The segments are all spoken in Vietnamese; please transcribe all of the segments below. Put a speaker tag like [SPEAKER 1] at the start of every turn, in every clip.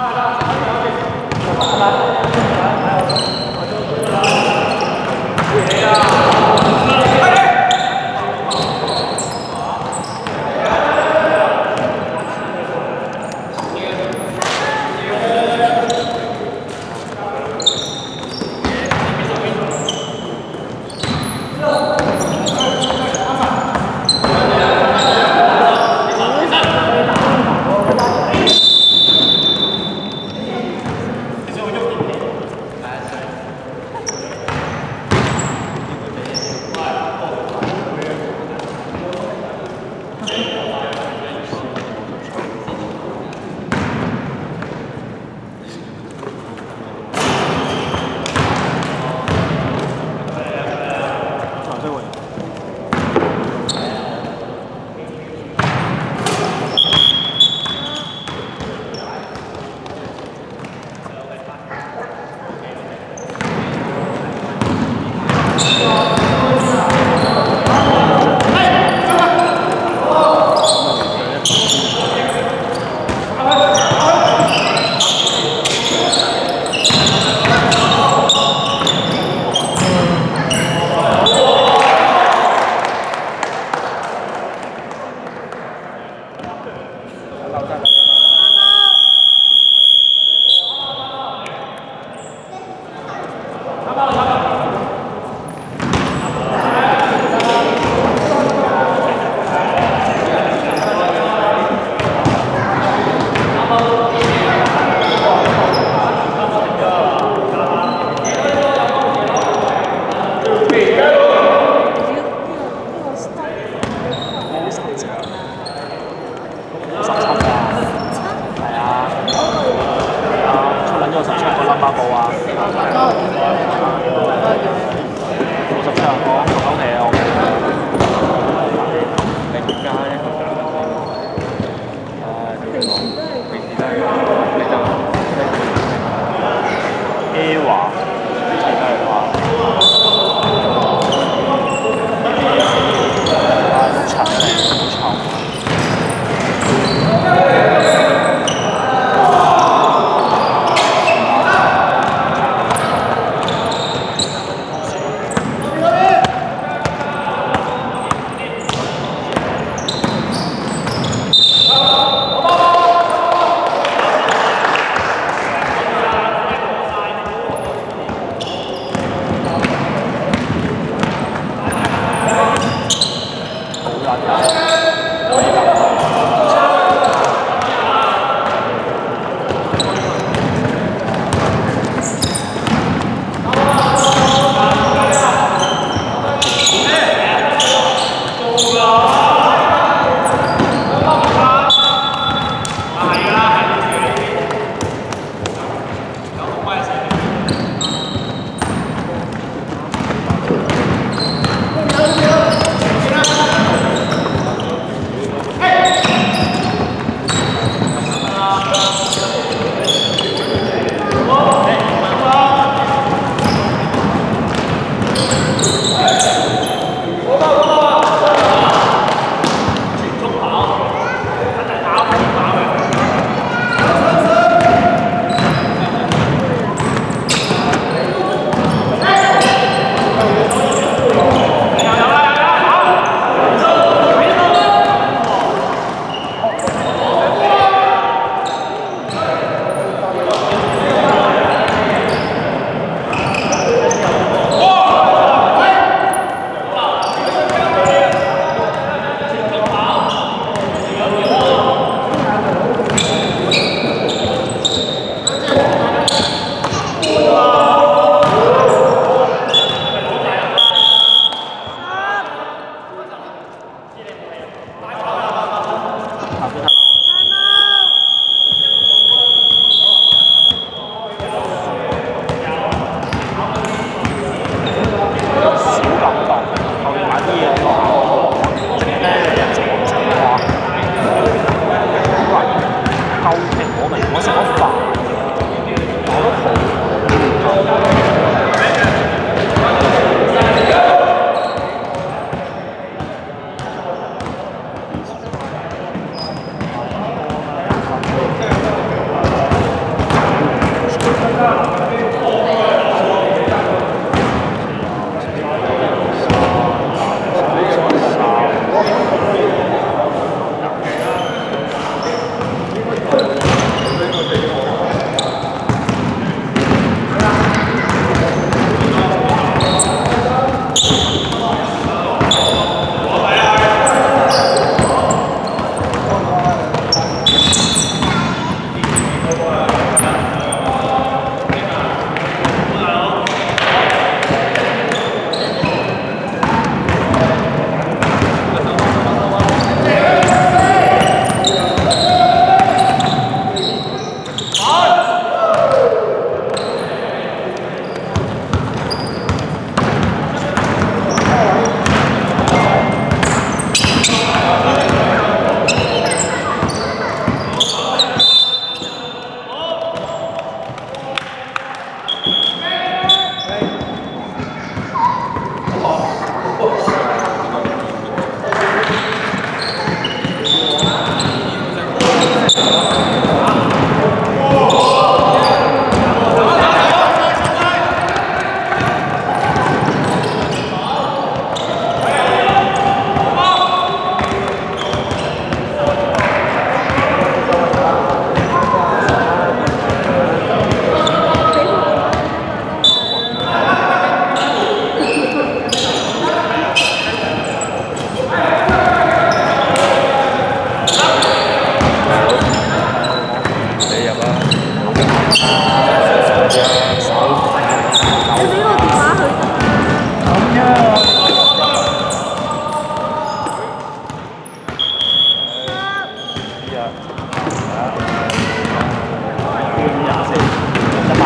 [SPEAKER 1] Gracias. 啊高。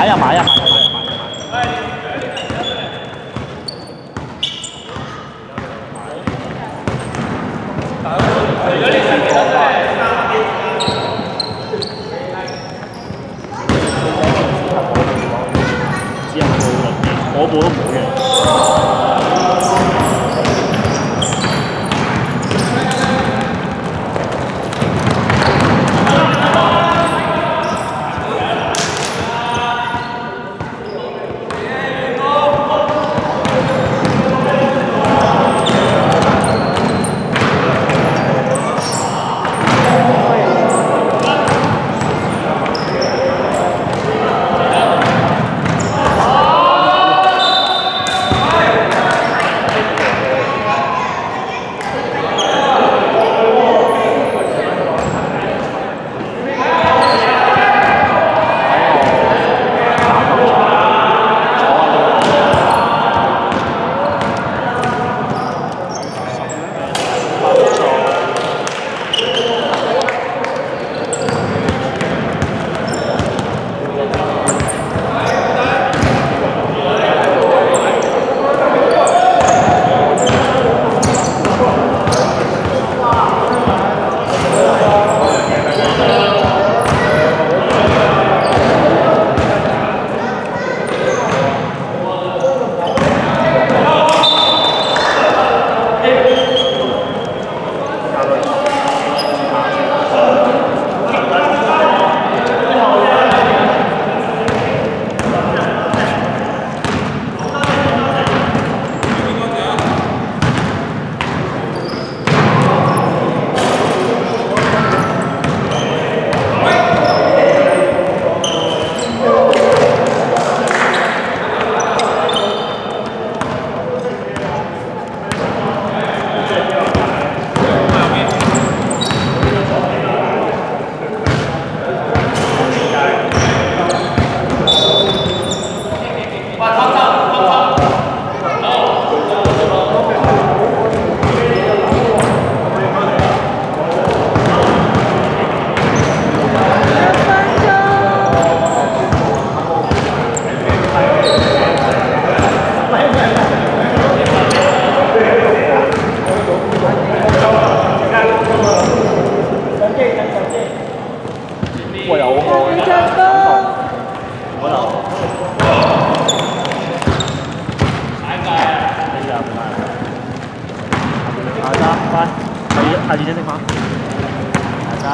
[SPEAKER 1] 哎呀，妈呀！喂，好愛，感動，可能。大家，快，下下次先食飯。大家。